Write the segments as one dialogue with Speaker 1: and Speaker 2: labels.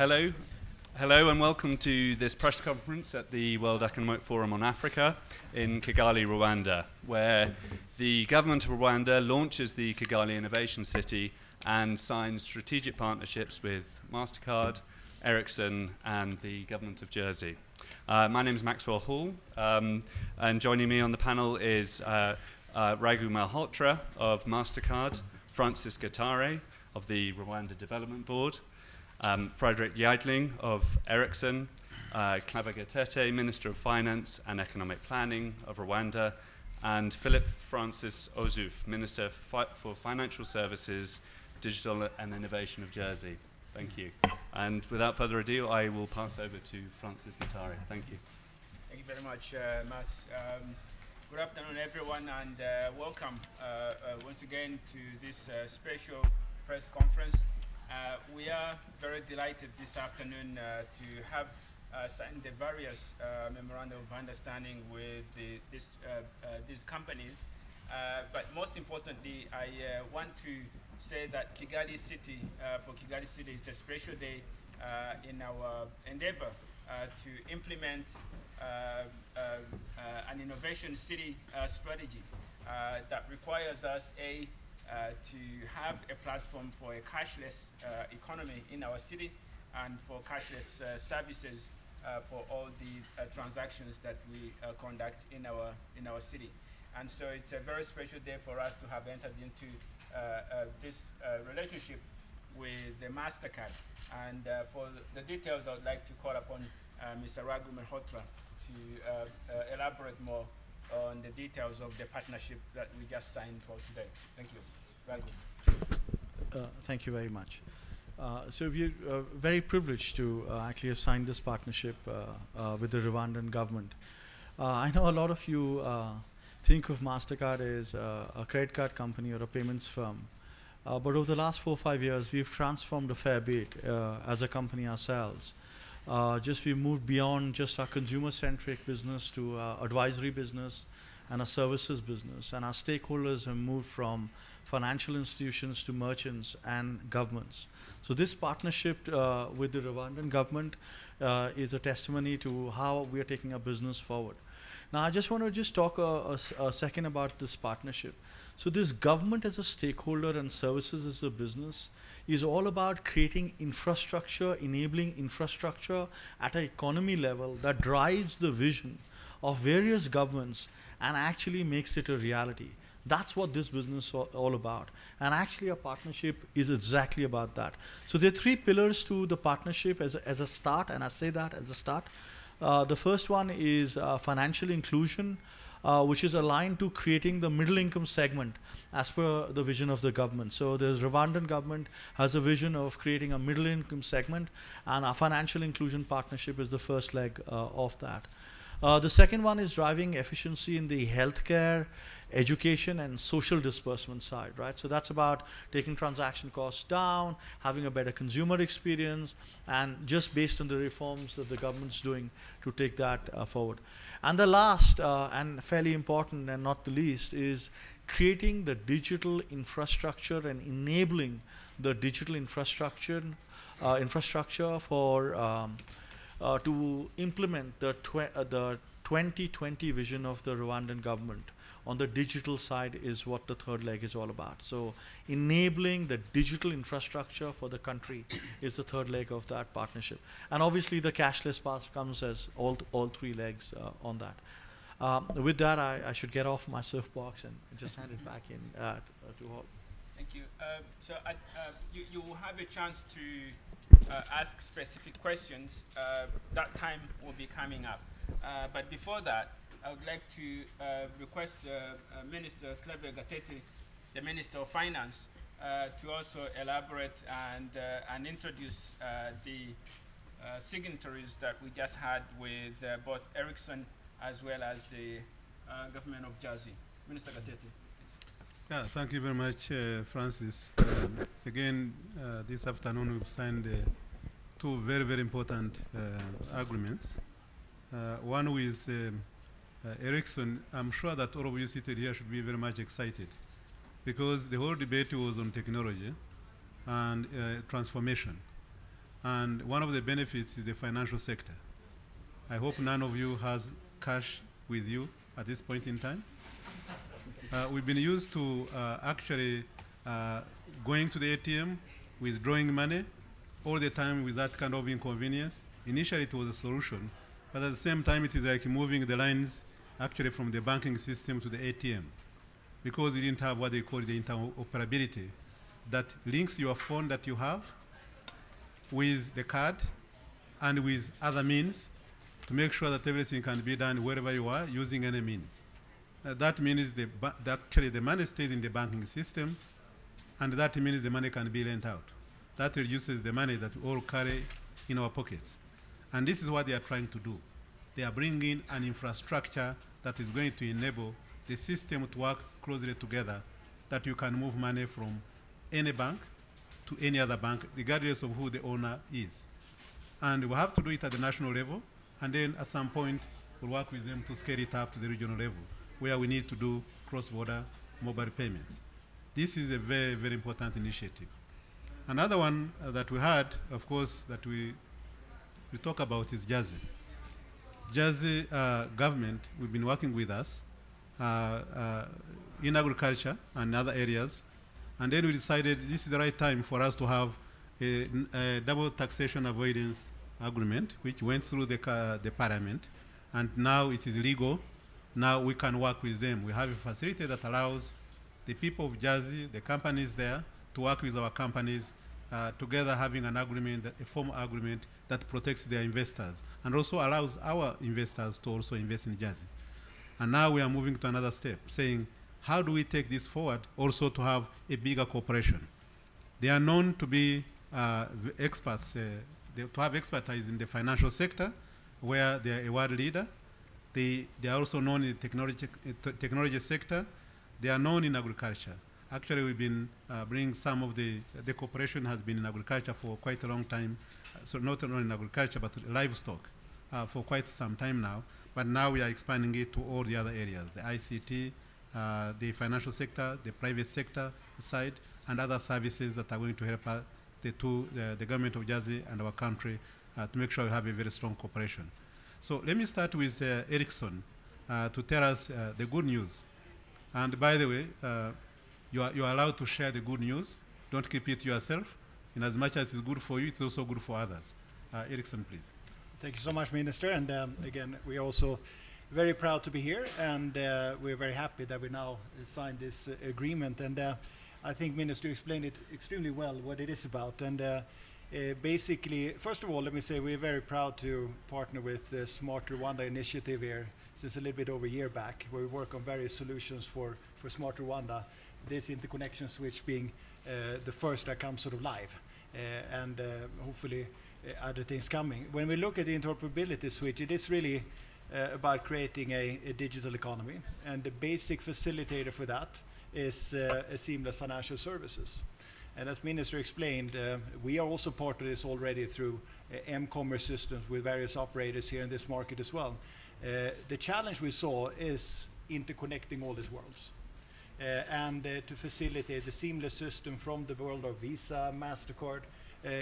Speaker 1: Hello. Hello and welcome to this press conference at the World Economic Forum on Africa in Kigali, Rwanda, where the government of Rwanda launches the Kigali Innovation City and signs strategic partnerships with MasterCard, Ericsson, and the government of Jersey. Uh, my name is Maxwell Hall, um, and joining me on the panel is uh, uh, Raghu Malhotra of MasterCard, Francis Gatare of the Rwanda Development Board, um, Fredrik Jejdling of Ericsson, uh, Claver Gatete, Minister of Finance and Economic Planning of Rwanda, and Philip Francis Ozouf, Minister fi for Financial Services, Digital and Innovation of Jersey. Thank you. And without further ado, I will pass over to Francis Gatare. Thank you.
Speaker 2: Thank you very much, uh, Max. Um, good afternoon, everyone, and uh, welcome uh, uh once again to this uh, special press conference. Uh, we are very delighted this afternoon to have signed the various memorandum of understanding with the, this, these companies. but most importantly, I want to say that Kigali City, uh, for Kigali City, it's a special day uh, in our endeavor uh, to implement uh, uh, an innovation city strategy that requires us, A, Uh, to have a platform for a cashless uh, economy in our city and for cashless uh, services for all the transactions that we conduct in our, in our city. And so it's a very special day for us to have entered into uh, uh, this uh, relationship with the MasterCard. And for the details, I would like to call upon Mr. Raghu Malhotra to elaborate more on the details of the partnership that we just signed for today. Thank you.
Speaker 3: Uh, thank you very much. Uh, so we're uh, very privileged to actually have signed this partnership with the Rwandan government. I know a lot of you think of MasterCard as uh, a credit card company or a payments firm. Uh, but over the last four or five years, we've transformed a fair bit uh, as a company ourselves. Uh, just we moved beyond just our consumer-centric business to advisory business and a services business. And our stakeholders have moved from financial institutions to merchants and governments. So this partnership uh, with the Rwandan government uh, is a testimony to how we are taking our business forward. Now, I just want to just talk a, a, a, second about this partnership. So, this government as a stakeholder and services as a business is all about creating infrastructure, enabling infrastructure at an economy level that drives the vision of various governments and actually makes it a reality. That's what this business is all about. And actually, our partnership is exactly about that. So, there are three pillars to the partnership as a, as a start, and I say that as a start. Uh, the first one is uh, financial inclusion, uh, which is aligned to creating the middle income segment as per the vision of the government. So the Rwandan government has a vision of creating a middle income segment, and our financial inclusion partnership is the first leg uh, of that. Uh, the second one is driving efficiency in the healthcare, education, and social disbursement side, right? So that's about taking transaction costs down, having a better consumer experience, and just based on the reforms that the government's doing to take that uh, forward. And the last, uh, and fairly important and not the least, is creating the digital infrastructure and enabling the digital infrastructure uh, infrastructure for um, uh, to implement the, uh, the 2020 vision of the Rwandan government on the digital side is what the third leg is all about. So enabling the digital infrastructure for the country is the third leg of that partnership. And obviously the cashless part comes as all, all three legs uh, on that. Um, with that, I, I, should get off my soapbox and just hand it back in uh, to all.
Speaker 2: Thank you. Uh, so uh, you, you will have a chance to Uh, ask specific questions, uh, that time will be coming up. Uh, but before that, I would like to uh, request uh, Minister Claver Gatete, the Minister of Finance, to also elaborate and, and introduce the signatories that we just had with both Ericsson as well as the government of Jersey. Minister Gatete.
Speaker 4: Yeah, thank you very much, uh, Francis. Um, again, uh, this afternoon we've signed uh, two very, very important uh, agreements. Uh, one with um, uh, Ericsson. I'm sure that all of you seated here should be very much excited because the whole debate was on technology and transformation. And one of the benefits is the financial sector. I hope none of you has cash with you at this point in time. Uh, we've been used to uh, actually uh, going to the ATM, withdrawing money all the time with that kind of inconvenience. Initially, it was a solution, but at the same time, it is like moving the lines actually from the banking system to the ATM because we didn't have what they call the interoperability that links your phone that you have with the card and with other means to make sure that everything can be done wherever you are using any means. Uh, that means the that actually the money stays in the banking system, and that means the money can be lent out. That reduces the money that we all carry in our pockets. And this is what they are trying to do. They are bringing an infrastructure that is going to enable the system to work closely together, that you can move money from any bank to any other bank, regardless of who the owner is. And we have to do it at the national level, and then at some point, we'll work with them to scale it up to the regional level, where we need to do cross-border mobile payments. This is a very, very important initiative. Another one uh, that we had, of course, that we, we talk about is Jersey. Jersey uh, government, we've been working with us uh, uh in agriculture and other areas and then we decided this is the right time for us to have a, a double taxation avoidance agreement, which went through the, the parliament. And now it is legal. Now we can work with them. We have a facility that allows the people of Jersey, the companies there, to work with our companies uh, together having an agreement, a formal agreement that protects their investors and also allows our investors to also invest in Jersey. And now we are moving to another step, saying how do we take this forward also to have a bigger cooperation? They are known to be uh, experts, uh, to have expertise in the financial sector, where they are a world leader. They, they are also known in the technology, uh, technology sector. They are known in agriculture. Actually, we've been uh, bringing some of the, the cooperation has been in agriculture for quite a long time. so not only in agriculture, but livestock uh, for quite some time now. But now we are expanding it to all the other areas, the ICT, uh, the financial sector, the private sector side, and other services that are going to help uh, the two, the, the, government of Jersey and our country uh, to make sure we have a very strong cooperation. So let me start with uh, Ericsson uh, to tell us uh, the good news. And by the way, you, are, you are allowed to share the good news. Don't keep it yourself. In as much as it's good for you, it's also good for others. Ericsson, please.
Speaker 5: Thank you so much, Minister. And um, again, we are also very proud to be here, and uh, we're very happy that we now signed this uh, agreement. And uh, I think Minister explained it extremely well what it is about. And uh, uh, basically, first of all, let me say we're very proud to partner with the Smart Rwanda initiative here since a little bit over a year back, where we work on various solutions for, for Smart Rwanda. This interconnection switch being uh, the first that comes sort of live, and hopefully other things coming. When we look at the interoperability switch, it is really uh, about creating a, a, digital economy. And the basic facilitator for that is uh, seamless financial services. And as Minister explained, uh, we are also part of this already through uh, m-commerce systems with various operators here in this market as well. Uh, the challenge we saw is interconnecting all these worlds. Uh, and to facilitate the seamless system from the world of Visa, MasterCard,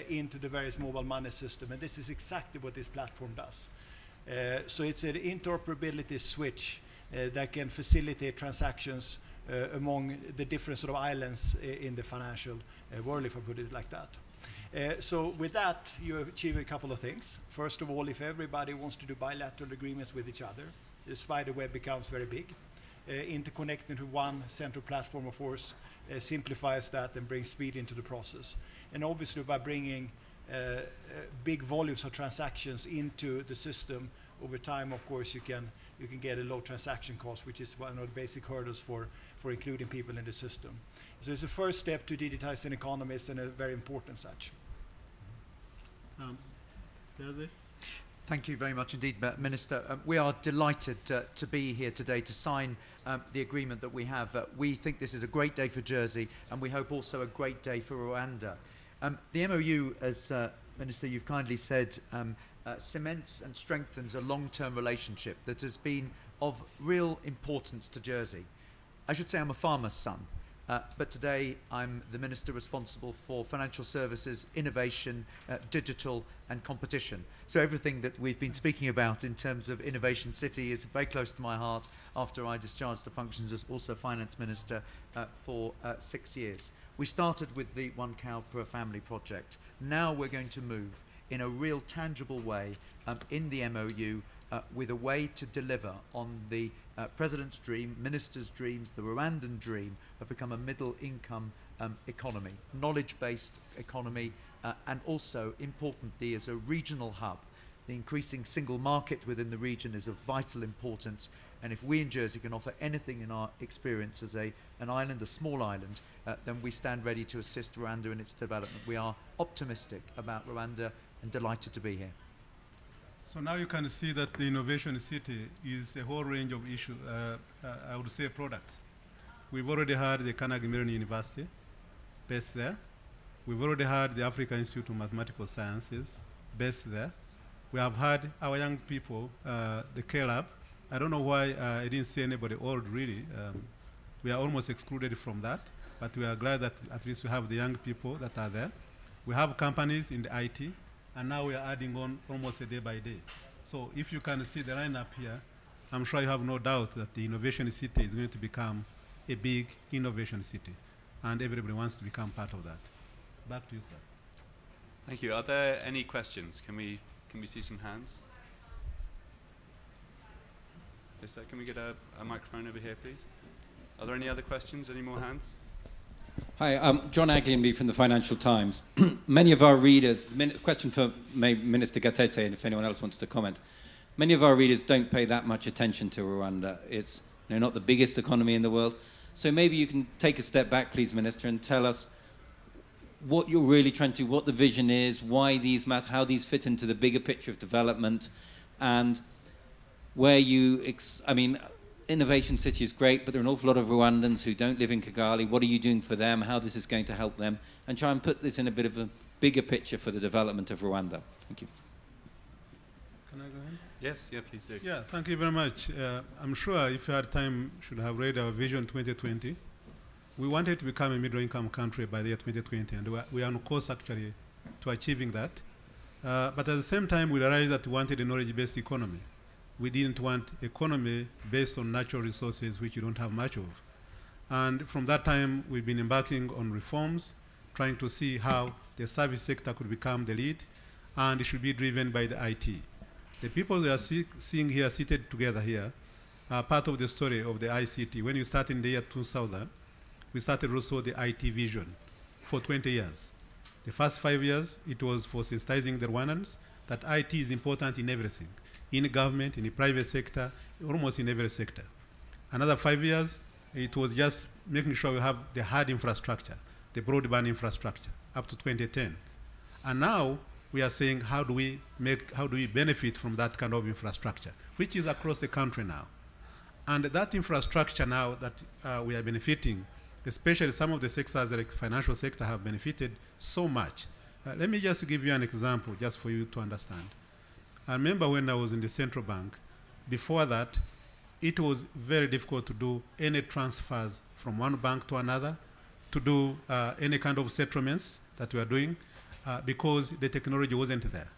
Speaker 5: into the various mobile money system. And this is exactly what this platform does. Uh, so it's an interoperability switch uh, that can facilitate transactions uh, among the different sort of islands in the financial world, if I put it like that. Uh, so with that, you achieve a couple of things. First of all, if everybody wants to do bilateral agreements with each other, the spider web becomes very big. Uh, interconnecting to one central platform, of course, uh, simplifies that and brings speed into the process. And obviously, by bringing big volumes of transactions into the system over time, of course, you can you can get a low transaction cost, which is one of the basic hurdles for, for including people in the system. So it's the first step to digitizing economies and a very important such.
Speaker 4: Um,
Speaker 6: Thank you very much indeed, Minister. Um, we are delighted uh, to be here today to sign um, the agreement that we have. Uh, we think this is a great day for Jersey, and we hope also a great day for Rwanda. Um, the MOU, as uh, Minister, you've kindly said, um, uh, cements and strengthens a long-term relationship that has been of real importance to Jersey. I should say I'm a farmer's son, Uh, but today I'm the Minister responsible for financial services, innovation, uh, digital and competition. So everything that we've been speaking about in terms of Innovation City is very close to my heart after I discharged the functions as also Finance Minister uh, for uh, six years. We started with the One Cow Per Family project. Now we're going to move in a real tangible way um, in the MOU uh, with a way to deliver on the uh, President's dream, Minister's dreams, the Rwandan dream of become a middle income um, economy, knowledge based economy, uh, and also importantly as a regional hub. The increasing single market within the region is of vital importance, and if we in Jersey can offer anything in our experience as a, an island, a small island, uh, then we stand ready to assist Rwanda in its development. We are optimistic about Rwanda and delighted to be here.
Speaker 4: So now you can see that the Innovation City is a whole range of issues, uh, uh, I would say products. We've already had the Carnegie Mellon University based there. We've already had the Africa Institute of Mathematical Sciences based there. We have had our young people, uh, the K-Lab. I don't know why uh, I didn't see anybody old really. Um, we are almost excluded from that, but we are glad that at least we have the young people that are there. We have companies in the IT, and now we are adding on almost a day by day. So if you can see the lineup here, I'm sure you have no doubt that the innovation city is going to become a big innovation city, and everybody wants to become part of that. Back to you, sir.
Speaker 1: Thank you. Are there any questions? Can we can we see some hands? Yes, sir. Can we get a, a microphone over here, please? Are there any other questions? Any more hands?
Speaker 7: Hi, I'm John Aglionby from the Financial Times. Many of our readers, min- question for Minister Gatete, and if anyone else wants to comment. Many of our readers don't pay that much attention to Rwanda. It's you know, not the biggest economy in the world. So maybe you can take a step back, please, Minister, and tell us what you're really trying to, do, what the vision is, why these matter, how these fit into the bigger picture of development, and where you, I mean, Innovation City is great, but there are an awful lot of Rwandans who don't live in Kigali. What are you doing for them? How this is going to help them? And try and put this in a bit of a bigger picture for the development of Rwanda. Thank you.
Speaker 4: Can I go ahead?
Speaker 1: Yes. Yeah. Please do.
Speaker 4: Yeah, thank you very much. Uh, I'm sure if you had time, you should have read our Vision 2020. We wanted to become a middle-income country by the year 2020, and we are, we are on course actually to achieving that. Uh, but at the same time, we realized that we wanted a knowledge-based economy. We didn't want economy based on natural resources, which you don't have much of. And from that time, we've been embarking on reforms, trying to see how the service sector could become the lead, and it should be driven by the IT. The people we are see, seeing here seated together here are part of the story of the ICT. When you start in the year 2000, we started also the IT vision for 20 years. The first five years, it was for sensitizing the Rwandans that IT is important in everything, in government, in the private sector, almost in every sector. Another five years, it was just making sure we have the hard infrastructure, the broadband infrastructure, up to 2010. And now we are saying how do we make, how do we benefit from that kind of infrastructure, which is across the country now. And that infrastructure now that uh, we are benefiting, especially some of the sectors, like financial sector, have benefited so much. Uh, let me just give you an example, just for you to understand. I remember when I was in the central bank, before that, it was very difficult to do any transfers from one bank to another, to do uh, any kind of settlements that we are doing, uh, because the technology wasn't there.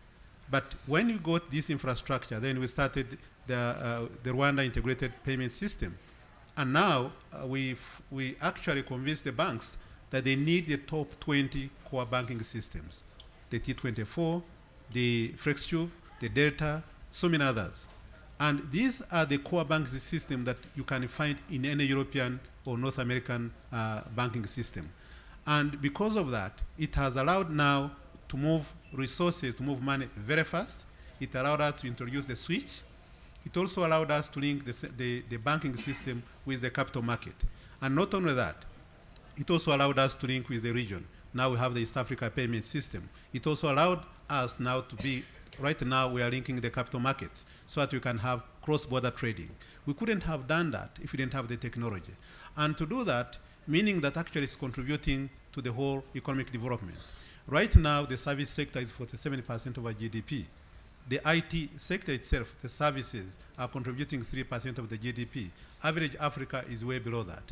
Speaker 4: But when we got this infrastructure, then we started the, uh, the Rwanda Integrated Payment System. And now uh, we we actually convinced the banks that they need the top 20 core banking systems, the T24, the FlexCube, the Delta, so many others. And these are the core banking system that you can find in any European or North American uh, banking system. And because of that, it has allowed now to move resources, to move money very fast. It allowed us to introduce the switch. It also allowed us to link the, the, the banking system with the capital market. And not only that, it also allowed us to link with the region. Now we have the East Africa payment system. It also allowed us now to be, right now we are linking the capital markets so that we can have cross-border trading. We couldn't have done that if we didn't have the technology. And to do that, meaning that actually it's contributing to the whole economic development. Right now, the service sector is 47% of our GDP. The IT sector itself, the services, are contributing 3% of the GDP. Average Africa is way below that.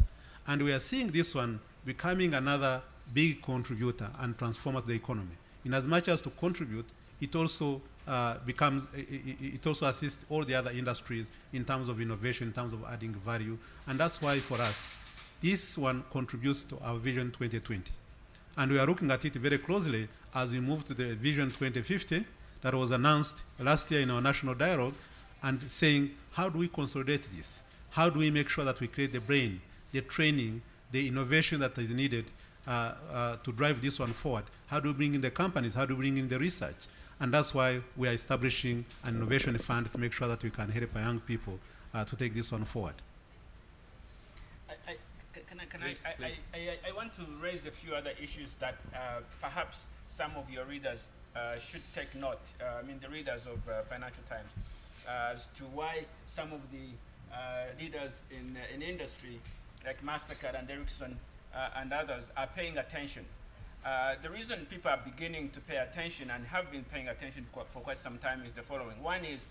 Speaker 4: And we are seeing this one becoming another big contributor and transformer to the economy. In as much as to contribute, it also uh, becomes, it, it also assists all the other industries in terms of innovation, in terms of adding value. And that's why for us, this one contributes to our Vision 2020. And we are looking at it very closely as we move to the Vision 2050 that was announced last year in our national dialogue and saying, how do we consolidate this? How do we make sure that we create the brain, the training, the innovation that is needed uh, uh, to drive this one forward? How do we bring in the companies? How do we bring in the research? And that's why we are establishing an innovation fund to make sure that we can help our young people uh, to take this one forward.
Speaker 2: I, I, can I, can please, I, please. I, I, I, want to raise a few other issues that uh, perhaps some of your readers uh, should take note, uh, I mean the readers of uh, Financial Times, uh, as to why some of the leaders in, in industry, like MasterCard and Ericsson and others, are paying attention. The reason people are beginning to pay attention and have been paying attention for, for quite some time is the following. One is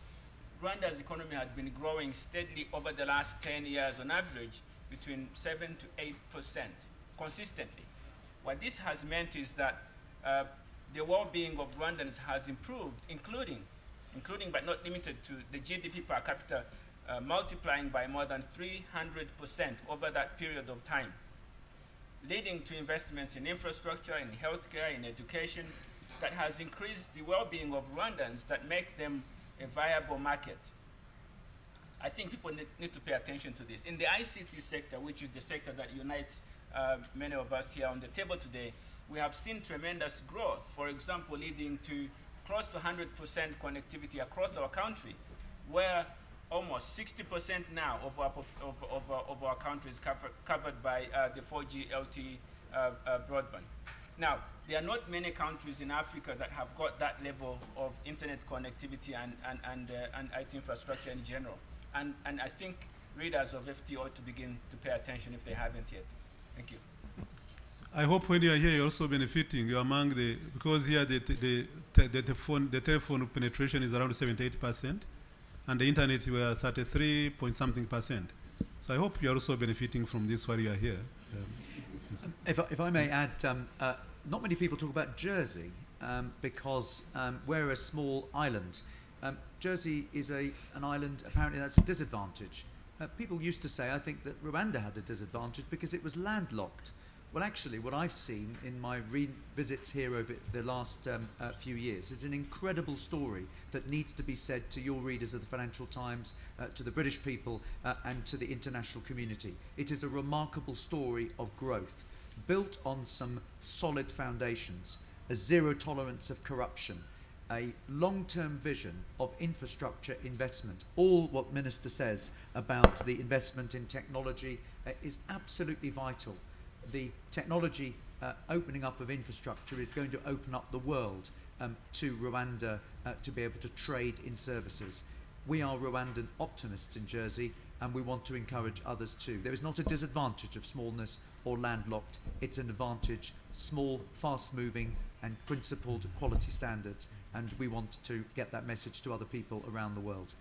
Speaker 2: Rwanda's economy has been growing steadily over the last 10 years on average between 7 to 8 percent consistently. What this has meant is that uh, the well-being of Rwandans has improved, including, including but not limited to the GDP per capita uh, multiplying by more than 300% over that period of time, leading to investments in infrastructure, in healthcare, in education, that has increased the well-being of Rwandans that make them a viable market. I think people need, need, to pay attention to this. In the ICT sector, which is the sector that unites uh, many of us here on the table today, we have seen tremendous growth, for example, leading to close to 100% connectivity across our country, where almost 60% now of our, of, of, of our country is cover, covered by uh, the 4G LTE uh, uh, broadband. Now, there are not many countries in Africa that have got that level of internet connectivity and, and, and, uh, and IT infrastructure in general. And, and I think readers of FT ought to begin to pay attention if they haven't yet. Thank you.
Speaker 4: I hope when you are here, you're also benefiting. You're among the, because here the, the, the, the, phone, the telephone penetration is around 78%, and the internet we are 33 point something percent. So I hope you're also benefiting from this while you are here. Um,
Speaker 6: if, I, if I may add, um, uh, not many people talk about Jersey um, because um, we're a small island. Um, Jersey is a, an island, apparently that's a disadvantage. Uh, people used to say, I think, that Rwanda had a disadvantage because it was landlocked. Well, actually, what I've seen in my visits here over the last um, uh, few years is an incredible story that needs to be said to your readers of the Financial Times, uh, to the British people, uh, and to the international community. It is a remarkable story of growth, built on some solid foundations, a zero tolerance of corruption, a long-term vision of infrastructure investment. All what Minister says about the investment in technology uh, is absolutely vital the technology uh, opening up of infrastructure is going to open up the world um, to Rwanda uh, to be able to trade in services. We are Rwandan optimists in Jersey and we want to encourage others too. There is not a disadvantage of smallness or landlocked. It's an advantage, small, fast-moving and principled quality standards and we want to get that message to other people around the world.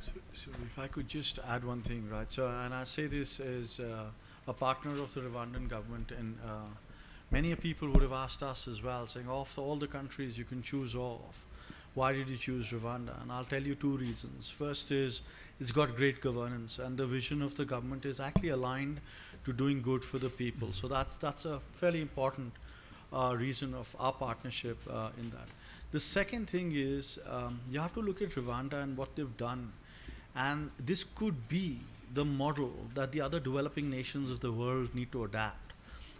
Speaker 3: So, so, if I could just add one thing, right? So, and I say this as uh, a partner of the Rwandan government, and uh, many people would have asked us as well, saying, of the, all the countries you can choose off, why did you choose Rwanda? And I'll tell you two reasons. First is it's got great governance, and the vision of the government is actually aligned to doing good for the people. So that's that's a fairly important uh, reason of our partnership uh, in that. The second thing is um, you have to look at Rwanda and what they've done. And this could be the model that the other developing nations of the world need to adapt.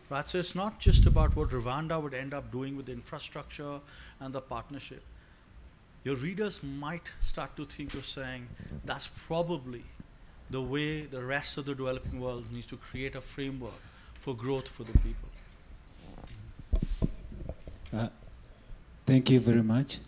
Speaker 3: Right? So it's not just about what Rwanda would end up doing with the infrastructure and the partnership. Your readers might start to think of saying that's probably the way the rest of the developing world needs to create a framework for growth for the people.
Speaker 8: Uh, Thank you very much.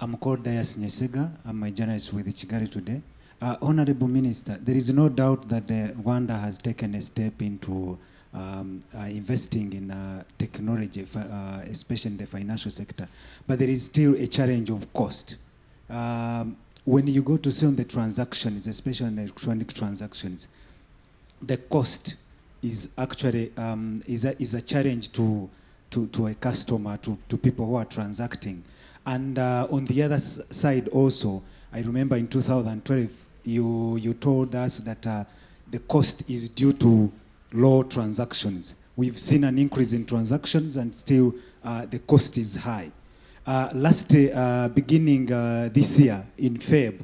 Speaker 8: I'm called Dias Nyesega. I'm a journalist with Kigali Today. Uh, Honorable Minister, there is no doubt that uh, Rwanda has taken a step into um, uh, investing in uh, technology, uh, especially in the financial sector. But there is still a challenge of cost. Um, when you go to see on the transactions, especially on electronic transactions, the cost is actually um, is, a, is a challenge to, to, to a customer, to, to people who are transacting. And uh, on the other side also, I remember in 2012, you, you told us that uh, the cost is due to low transactions. We've seen an increase in transactions and still uh, the cost is high. Uh, last uh, beginning uh, this year in Feb,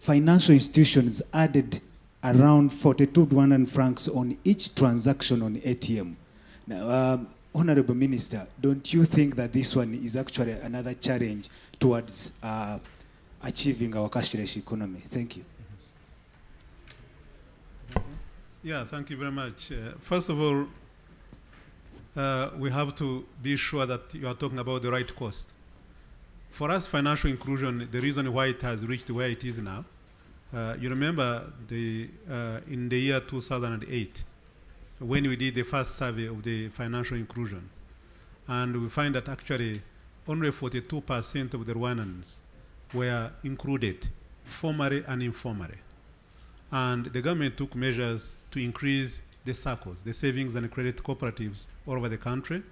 Speaker 8: financial institutions added around 42 Rwandan francs on each transaction on ATM. Now, um, Honorable Minister, don't you think that this one is actually another challenge towards uh, achieving our cashless economy? Thank you.
Speaker 4: Yeah, thank you very much. Uh, first of all, uh, we have to be sure that you are talking about the right cost. For us, financial inclusion, the reason why it has reached where it is now, uh, you remember the, uh, in the year 2008, when we did the first survey of the financial inclusion, and we find that actually only 42% of the Rwandans were included, formally and informally and the government took measures to increase the SACCOs, the savings and credit cooperatives all over the country.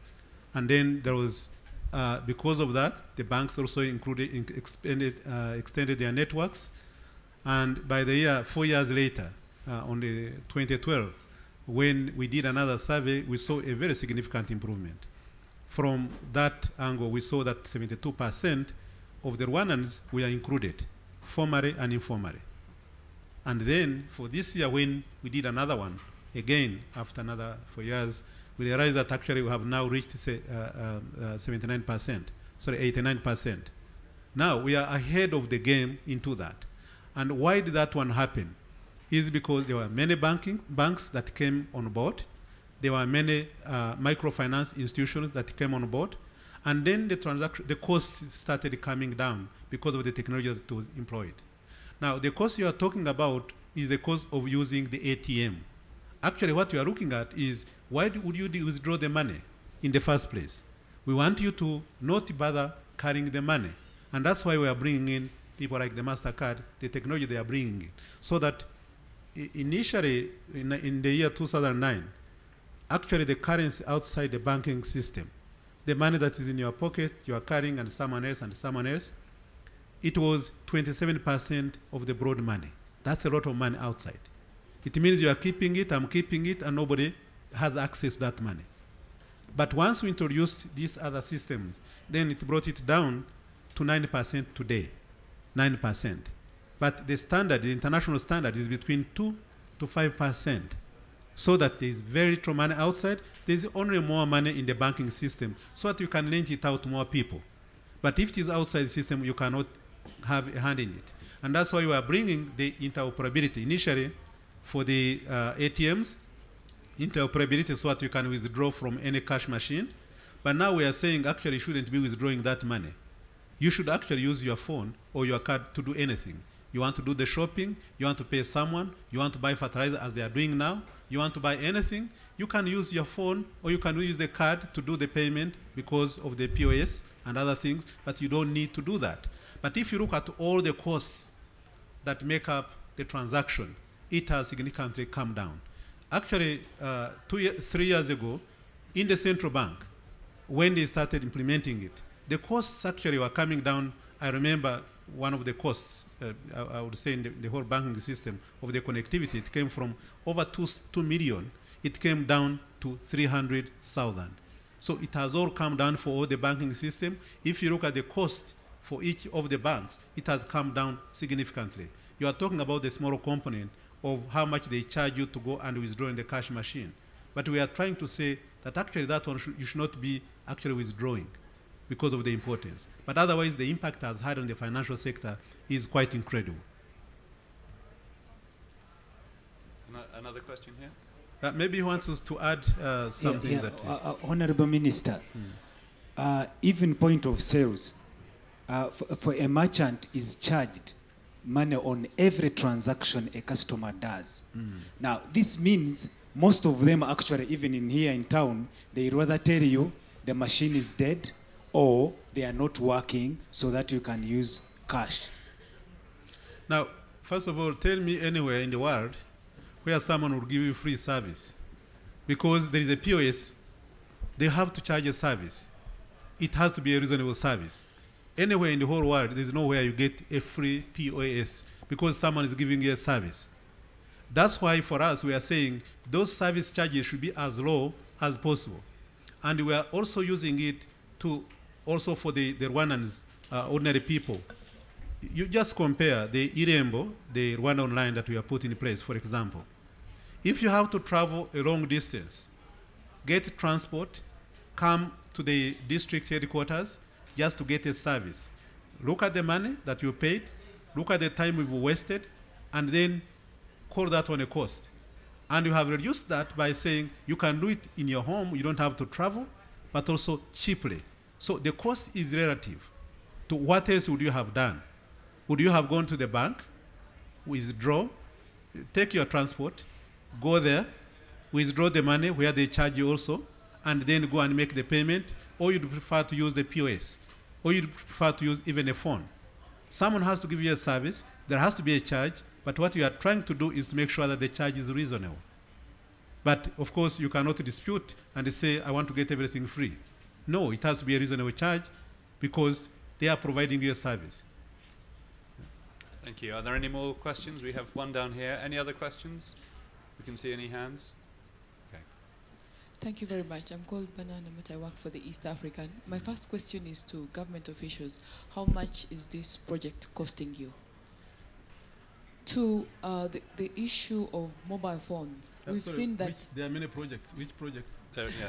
Speaker 4: And then there was, uh, because of that, the banks also included, in, expanded, uh, extended their networks. And by the year, four years later, uh, on the 2012, when we did another survey, we saw a very significant improvement. From that angle, we saw that 72% of the Rwandans were included, formally and informally. And then for this year, when we did another one, again, after another four years, we realized that actually we have now reached say, uh, uh, 79%, sorry, 89%. Now we are ahead of the game into that. And why did that one happen? Is because there were many banking banks that came on board. There were many uh, microfinance institutions that came on board. And then the transaction, the costs started coming down because of the technology that was employed. Now, the cost you are talking about is the cost of using the ATM. Actually, what you are looking at is why would you withdraw the money in the first place? We want you to not bother carrying the money. And that's why we are bringing in people like the MasterCard, the technology they are bringing in. So that initially, in, in the year 2009, actually the currency outside the banking system, the money that is in your pocket, you are carrying, and someone else, and someone else, it was 27% of the broad money. That's a lot of money outside. It means you are keeping it, I'm keeping it, and nobody has access to that money. But once we introduced these other systems, then it brought it down to 9% today. 9%. But the standard, the international standard, is between 2 to 5%. So that there is very little money outside, there's only more money in the banking system, so that you can lend it out to more people. But if it is outside the system, you cannot have a hand in it. And that's why we are bringing the interoperability. Initially, for the uh, ATMs, interoperability so that you can withdraw from any cash machine. But now we are saying actually you shouldn't be withdrawing that money. You should actually use your phone or your card to do anything. You want to do the shopping, you want to pay someone, you want to buy fertilizer as they are doing now, you want to buy anything, you can use your phone or you can use the card to do the payment because of the POS and other things, but you don't need to do that. But if you look at all the costs that make up the transaction, it has significantly come down. Actually, uh, two three years ago, in the central bank, when they started implementing it, the costs actually were coming down. I remember one of the costs, uh, I, I would say in the, the whole banking system of the connectivity, it came from over two, 2 million, it came down to 300,000. So it has all come down for all the banking system. If you look at the cost for each of the banks, it has come down significantly. You are talking about the small component of how much they charge you to go and withdraw in the cash machine. But we are trying to say that actually that one should, you should not be actually withdrawing because of the importance. But otherwise, the impact has had on the financial sector is quite incredible.
Speaker 1: Another question here?
Speaker 4: Uh, maybe he wants us to add uh, something
Speaker 8: yeah,
Speaker 4: that.
Speaker 8: uh, uh, Honorable Minister, uh, even point of sales, uh, for, for a merchant is charged money on every transaction a customer does. Now, this means most of them actually, even in here in town, they rather tell you the machine is dead or they are not working so that you can use cash.
Speaker 4: Now, first of all, tell me anywhere in the world where someone will give you free service. Because there is a POS, they have to charge a service. It has to be a reasonable service. Anywhere in the whole world, there's nowhere you get a free POS because someone is giving you a service. That's why for us, we are saying those service charges should be as low as possible. And we are also using it to also for the, the Rwandans, uh, ordinary people. You just compare the Irembo, the Rwanda Online that we have put in place, for example. If you have to travel a long distance, get transport, come to the district headquarters just to get a service. Look at the money that you paid, look at the time we've wasted, and then call that on a cost. And you have reduced that by saying you can do it in your home, you don't have to travel, but also cheaply. So the cost is relative to what else would you have done? Would you have gone to the bank, withdraw, take your transport, go there, withdraw the money where they charge you also, and then go and make the payment, or you'd prefer to use the POS, or you'd prefer to use even a phone. Someone has to give you a service, there has to be a charge, but what you are trying to do is to make sure that the charge is reasonable. But of course, you cannot dispute and say, I want to get everything free. No, it has to be a reasonable charge because they are providing you a service.
Speaker 1: Thank you. Are there any more questions? We have one down here. Any other questions? We can see any hands. Okay.
Speaker 9: Thank you very much. I'm called Banana Met. I work for the East African. My first question is to government officials. How much is this project costing you? To uh, the, the issue of mobile phones,
Speaker 4: Uh,
Speaker 9: we've
Speaker 4: sorry,
Speaker 9: seen that
Speaker 4: which- there are many projects. Which project?
Speaker 1: There, yeah.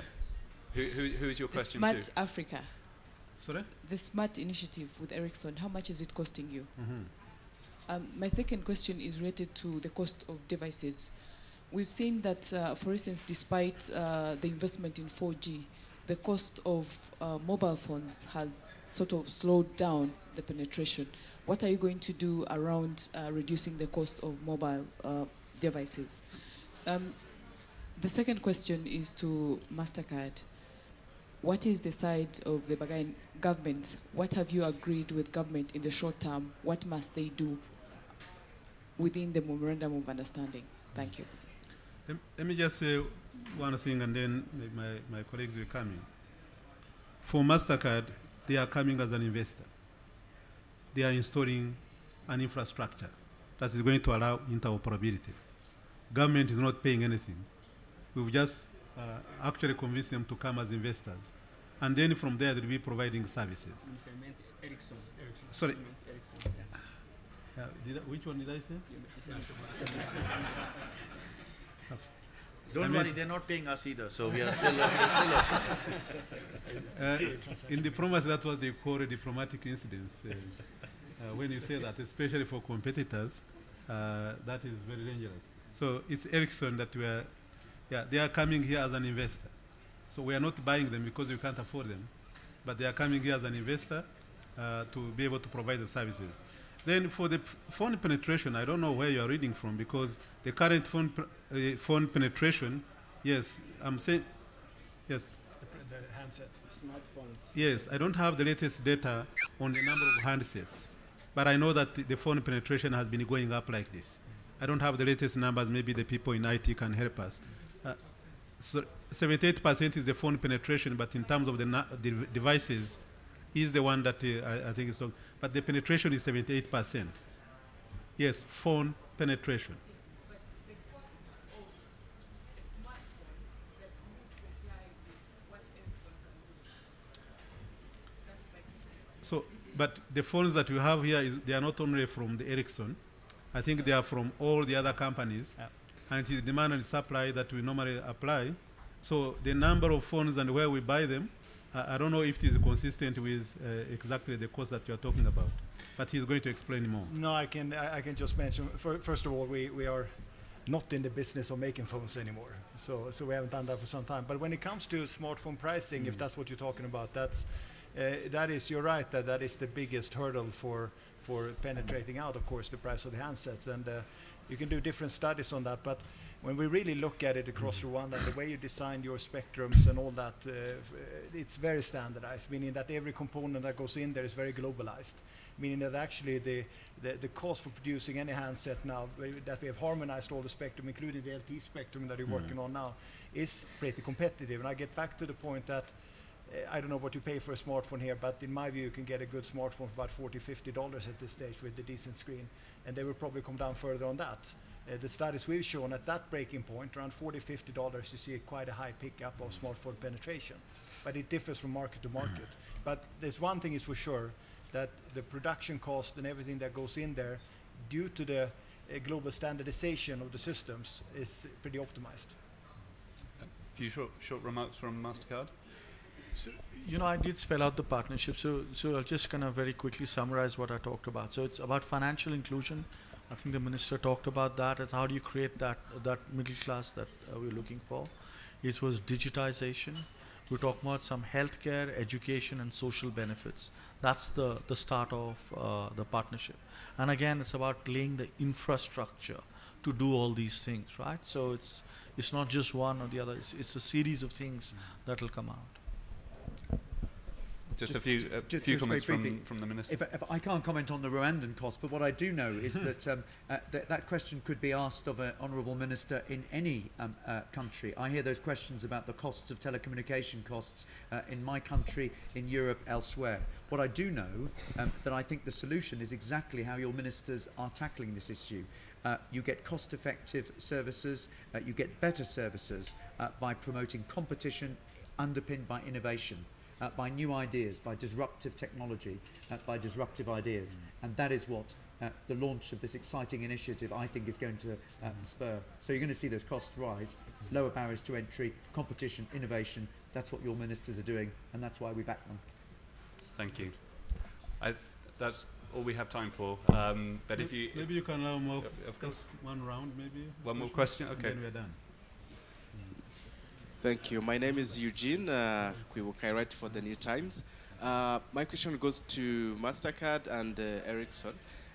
Speaker 1: Who, who, who is your
Speaker 9: the
Speaker 1: question
Speaker 9: Smart
Speaker 1: to?
Speaker 9: Africa,
Speaker 4: Sorry?
Speaker 9: the Smart initiative with Ericsson, how much is it costing you?
Speaker 4: Mhm.
Speaker 9: Um, my second question is related to the cost of devices. We've seen that, uh, for instance, despite uh, the investment in 4G, the cost of uh, mobile phones has sort of slowed down the penetration. What are you going to do around uh, reducing the cost of mobile uh, devices? Um, the second question is to MasterCard. What is the side of the Bagain government? What have you agreed with government in the short term? What must they do within the memorandum of understanding? Thank you.
Speaker 4: Let, let me just say one thing and then my, my colleagues will come in. For MasterCard, they are coming as an investor. They are installing an infrastructure that is going to allow interoperability. Government is not paying anything. We've just uh, actually convince them to come as investors. And then from there, they'll be providing services.
Speaker 2: Mr. Ment- Ericsson. Ericsson.
Speaker 4: Sorry.
Speaker 2: You Ericsson, yeah.
Speaker 4: Uh, did I- which one did I say?
Speaker 2: You meant- you said-
Speaker 10: Don't
Speaker 4: I
Speaker 10: worry, they're not paying us either, so we are still, we're still okay.
Speaker 4: Uh, in diplomacy, that was they call a diplomatic incidents. Uh, uh, when you say that, especially for competitors, uh, that is very dangerous. So it's Ericsson that we are, yeah, they are coming here as an investor. So we are not buying them because we can't afford them, but they are coming here as an investor uh, to be able to provide the services. Then for the phone penetration, I don't know where you are reading from because the current phone, pr- uh, phone penetration, yes, I'm saying, yes,
Speaker 5: The, the handset.
Speaker 2: Smartphones.
Speaker 4: Yes, I don't have the latest data on the number of handsets, but I know that the- the phone penetration has been going up like this. I don't have the latest numbers. Maybe the people in IT can help us. Uh, so 78% is the phone penetration, but in terms of the, devices, is the one that uh, I, I think is. But the penetration is 78%. Yes, phone penetration. So, but the phones that you have here, is, they are not only from the Ericsson. I think they are from all the other companies.
Speaker 5: Yeah.
Speaker 4: And it is demand and supply that we normally apply. So the number of phones and where we buy them, I, I don't know if it is consistent with uh, exactly the cost that you are talking about. But he's going to explain more.
Speaker 5: No, I can I, I can just mention. fir- First of all, we, we are not in the business of making phones anymore. So so we haven't done that for some time. But when it comes to smartphone pricing, if that's what you're talking about, that's uh, that is you're right that that is the biggest hurdle for for penetrating out. Of course, the price of the handsets, and uh, you can do different studies on that. But when we really look at it across Rwanda, the way you design your spectrums and all that, uh, it's very standardized, meaning that every component that goes in there is very globalized. Meaning that actually the, the, the cost for producing any handset now, that we have harmonized all the spectrum, including the LTE spectrum that we're working on now, is pretty competitive. And I get back to the point that I don't know what you pay for a smartphone here, but in my view, you can get a good smartphone for about 40 50 dollars at this stage with a decent screen, and they will probably come down further on that. Uh, the studies we've shown at that breaking point, around 40 50 dollars, you see quite a high pickup of smartphone penetration. But it differs from market to market. but there's one thing is for sure that the production cost and everything that goes in there, due to the uh, global standardization of the systems, is pretty optimized.
Speaker 1: A few short, short remarks from MasterCard.
Speaker 3: So, you know, I did spell out the partnership, so so I'll just kind of very quickly summarize what I talked about. So it's about financial inclusion. I think the minister talked about that. It's how do you create that that middle class that uh, we're looking for. It was digitization. We're talking about some healthcare, education, and social benefits. That's the the start of uh, the partnership. And again, it's about laying the infrastructure to do all these things, right? So it's it's not just one or the other. It's, it's a series of things that will come out.
Speaker 1: Just,
Speaker 6: Ju-
Speaker 1: a few, a few comments from, from the minister.
Speaker 6: If, I- if I can't comment on the Rwandan cost, but what I do know is that um, uh, th- that question could be asked of an honourable minister in any um, uh, country. I hear those questions about the costs of telecommunication costs uh, in my country, in Europe, elsewhere. What I do know um, that I think the solution is exactly how your ministers are tackling this issue. Uh, you get cost-effective services, uh, you get better services uh, by promoting competition underpinned by innovation uh, by new ideas, by disruptive technology, uh, by disruptive ideas. And that is what uh, the launch of this exciting initiative, I think, is going to uh, spur. So you're going to see those costs rise, lower barriers to entry, competition, innovation. That's what your ministers are doing, and that's why we back them.
Speaker 1: Thank you. I, that's all we have time for. Um, but if you,
Speaker 4: maybe you can allow more,
Speaker 1: Of- of course.
Speaker 4: one round, maybe.
Speaker 1: One more question?
Speaker 4: and
Speaker 1: Okay.
Speaker 4: then we're done.
Speaker 11: Thank you. My name is Eugene uh. I write for the New Times. Uh, my question goes to MasterCard and uh, Ericsson.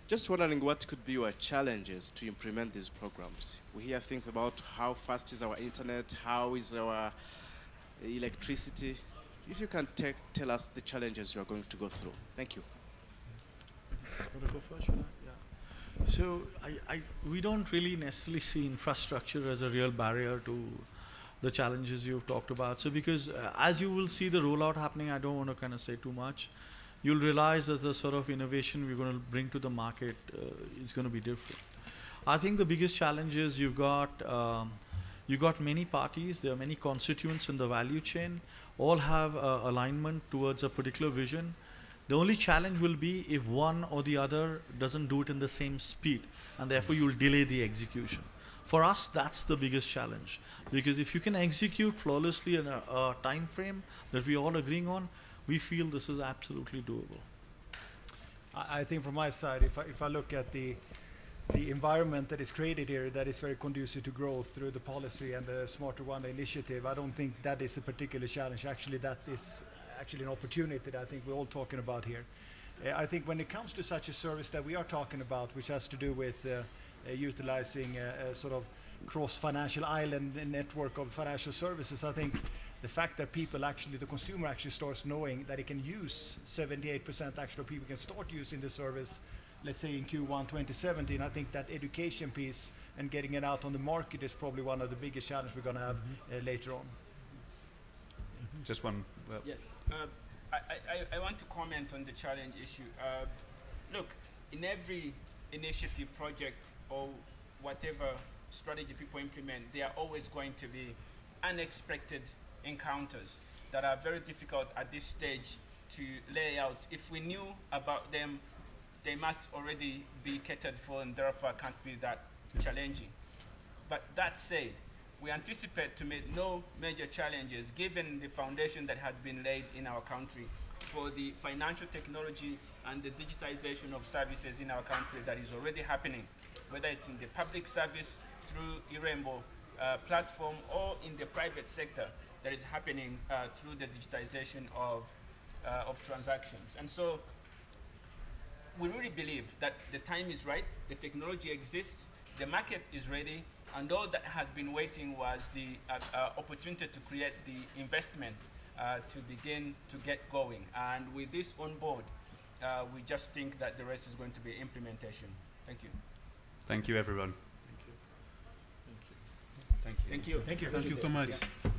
Speaker 11: Just wondering what could be your challenges to implement these programs. We hear things about how fast is our internet, how is our electricity. If you can te- tell us the challenges you are going to go through. Thank you.
Speaker 3: So I, I, we don't really necessarily see infrastructure as a real barrier to the challenges you've talked about. So because uh, as you will see the rollout happening, I don't want to kind of say too much. You'll realize that the sort of innovation we're going to bring to the market uh, is going to be different. I think the biggest challenge is you've got um, you've got many parties. There are many constituents in the value chain. All have uh, alignment towards a particular vision. The only challenge will be if one or the other doesn't do it in the same speed, and therefore you'll delay the execution. For us, that's the biggest challenge because if you can execute flawlessly in a, a time frame that we're all agreeing on, we feel this is absolutely doable.
Speaker 5: I, I think from my side, if I, if I look at the the environment that is created here, that is very conducive to growth through the policy and the Smart Rwanda initiative, I don't think that is a particular challenge. Actually, that is actually an opportunity that I think we're all talking about here. Uh, I think when it comes to such a service that we are talking about, which has to do with uh, utilizing a, a sort of cross-financial island network of financial services, I think the fact that people actually, the consumer actually starts knowing that it can use 78% actually of people can start using the service, let's say in Q1 2017, I think that education piece and getting it out on the market is probably one of the biggest challenges we're going to have uh, later on.
Speaker 1: Just one. Well,
Speaker 2: Yes. Uh, I, I, I want to comment on the challenge issue. Uh, look, in every initiative, project, or whatever strategy people implement, there are always going to be unexpected encounters that are very difficult at this stage to lay out. If we knew about them, they must already be catered for and therefore can't be that challenging. But that said, we anticipate to meet no major challenges given the foundation that has been laid in our country for the financial technology and the digitization of services in our country that is already happening, whether it's in the public service through IREMBO uh, platform or in the private sector that is happening uh, through the digitization of, uh, of transactions. And so we really believe that the time is right, the technology exists, the market is ready, and all that had been waiting was the uh, uh, opportunity to create the investment uh, to begin to get going. And with this on board, we just think that the rest is going to be implementation. Thank you.
Speaker 1: Thank you, everyone.
Speaker 3: Thank you.
Speaker 1: Thank you.
Speaker 2: Thank you.
Speaker 5: Thank you.
Speaker 4: Thank you, Thank you so much. Yeah.